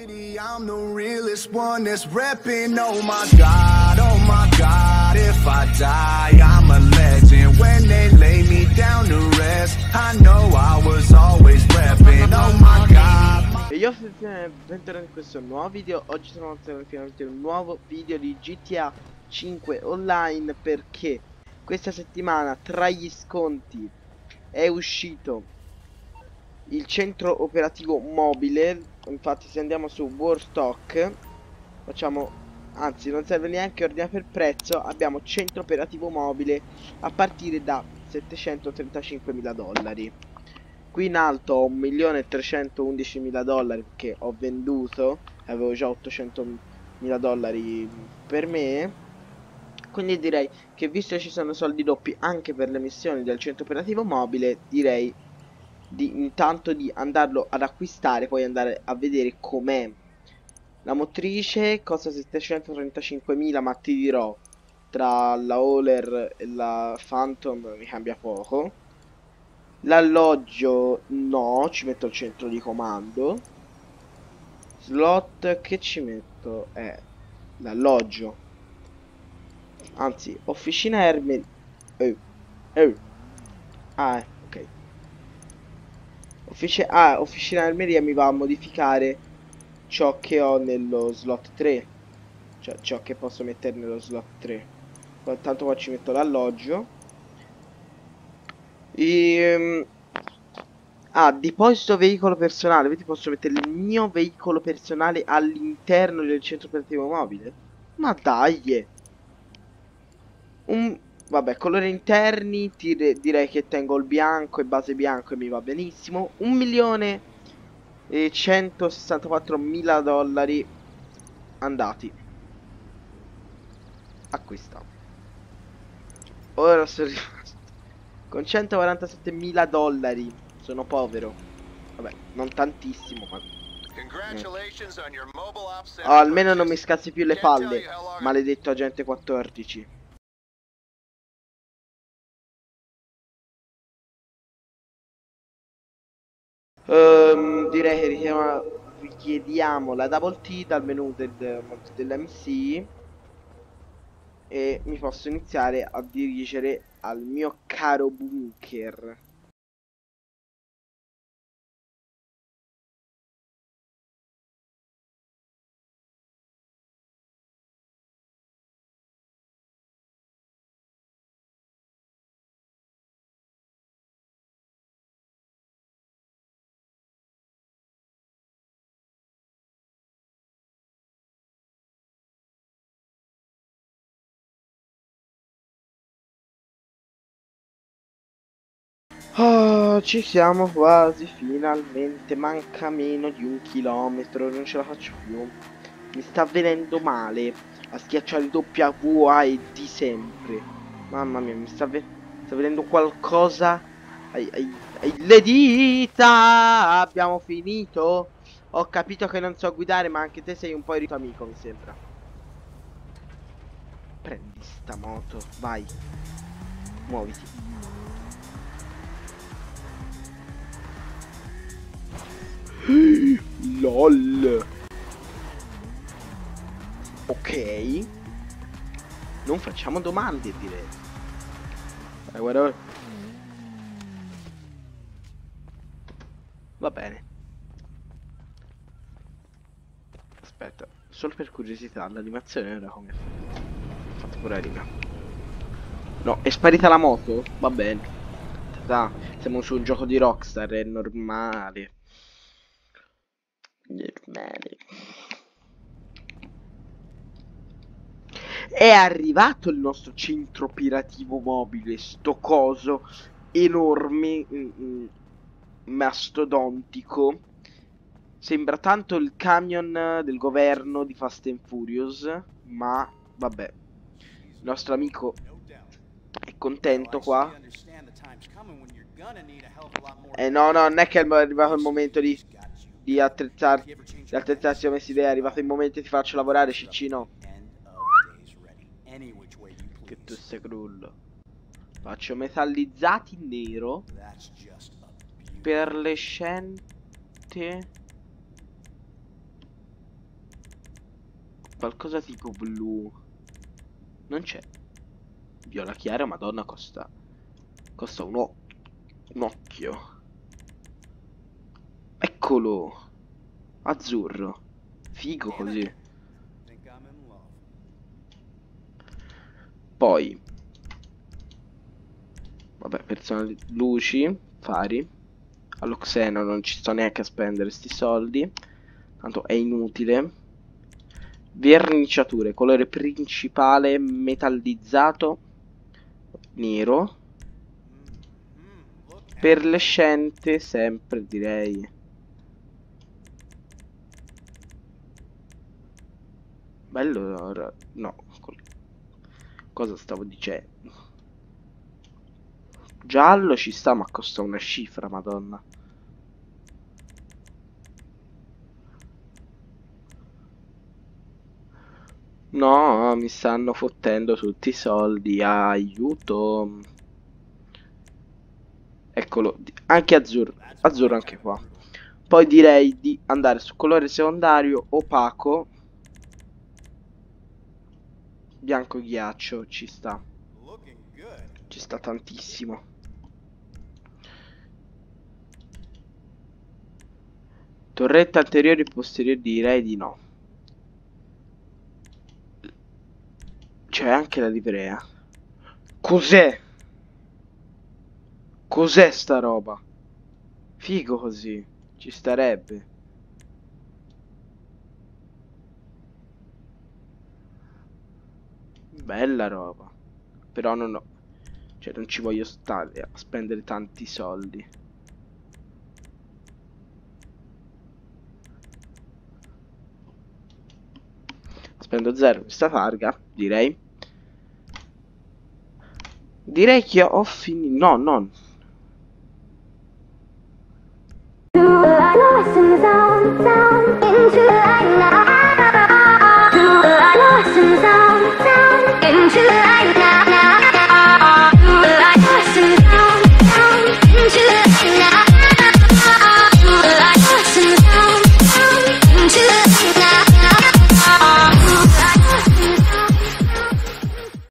city, I'm the realest one that's repping. Oh my god, oh my god, if I die, I'm a legend. When they lay me down to rest, I know I was always repping. Oh my god. E io bentornati in questo nuovo video Oggi sono finalmente un nuovo video di GTA 5 online Perché questa settimana tra gli sconti è uscito il centro operativo mobile Infatti se andiamo su Warstock Facciamo Anzi non serve neanche ordinare per prezzo Abbiamo centro operativo mobile A partire da 735 mila dollari. Qui in alto ho 1.311.000 dollari che ho venduto Avevo già 800.000 dollari per me. Quindi direi che visto che ci sono soldi doppi anche per le missioni del centro operativo mobile Direi di, intanto di andarlo ad acquistare Poi andare a vedere com'è La motrice costa 735.000 ma ti dirò Tra la Hauler e la Phantom mi cambia poco L'alloggio no, ci metto il centro di comando. Slot che ci metto? Eh, l'alloggio. Anzi, officina Hermes. Oh, oh. Ah, eh, ok. Offici ah, officina Armeria mi va a modificare ciò che ho nello slot 3. Cioè ciò che posso mettere nello slot 3. Tanto poi ci metto l'alloggio. E, ah, deposito veicolo personale. Quindi posso mettere il mio veicolo personale all'interno del centro operativo mobile. Ma dai! Un... Vabbè, colori interni direi che tengo il bianco e base bianco e mi va benissimo. Un milione e 164 mila dollari andati. Acquista. Ora sono con 147 mila dollari. Sono povero. Vabbè, non tantissimo, ma... Oh, almeno non mi scassi più le palle. Maledetto agente 14. Ehm, direi che richiama, richiediamo la double T dal menu del, dell'MC e mi posso iniziare a dirigere al mio caro bunker. Ci siamo quasi, finalmente, manca meno di un chilometro, non ce la faccio più. Mi sta venendo male a schiacciare il W, A e D sempre. Mamma mia, mi sta, ve sta venendo qualcosa ai, ai, ai, le dita. Abbiamo finito. Ho capito che non so guidare, ma anche te sei un po' irrito amico, mi sembra. Prendi sta moto, vai. Muoviti. LOL. Ok. Non facciamo domande direi. Eh, guarda Va bene. Aspetta Solo per curiosità l'animazione era come Fatto pure prima No è sparita la moto? Va bene. Siamo su un gioco di Rockstar È normale normale. È arrivato il nostro centro operativo mobile, sto coso enorme, mm, mm, mastodontico. Sembra tanto il camion del governo di Fast and Furious, ma vabbè. Il nostro amico è contento qua. Eh no, no, non è che è arrivato il momento di di attrezzarsi di attrezzarsi come si è arrivato il momento di farci lavorare Ciccino che tu sei crullo faccio metallizzati nero per le scente qualcosa tipo blu. Non c'è. Viola chiara, madonna, costa... Costa un, un occhio. Eccolo. Azzurro. Figo così. Poi. Vabbè, personali... Luci. Fari. Allo Xeno non ci sto neanche a spendere sti soldi. Tanto è inutile. Verniciature, colore principale metallizzato nero. Perlescente sempre direi. Bello no. Cosa stavo dicendo? Giallo ci sta ma costa una cifra, madonna. No, mi stanno fottendo tutti i soldi. Aiuto. Eccolo, anche azzurro. Azzurro anche qua. Poi direi di andare su colore secondario opaco. Bianco ghiaccio, ci sta. Ci sta tantissimo. Torretta anteriore e posteriore direi di no. C'è anche la livrea. Cos'è? Cos'è sta roba? Figo così. Ci starebbe. Bella roba. Però non ho... Cioè non ci voglio stare a spendere tanti soldi. Spendo zero questa targa, direi. Direi che ho finito. No, non. Lost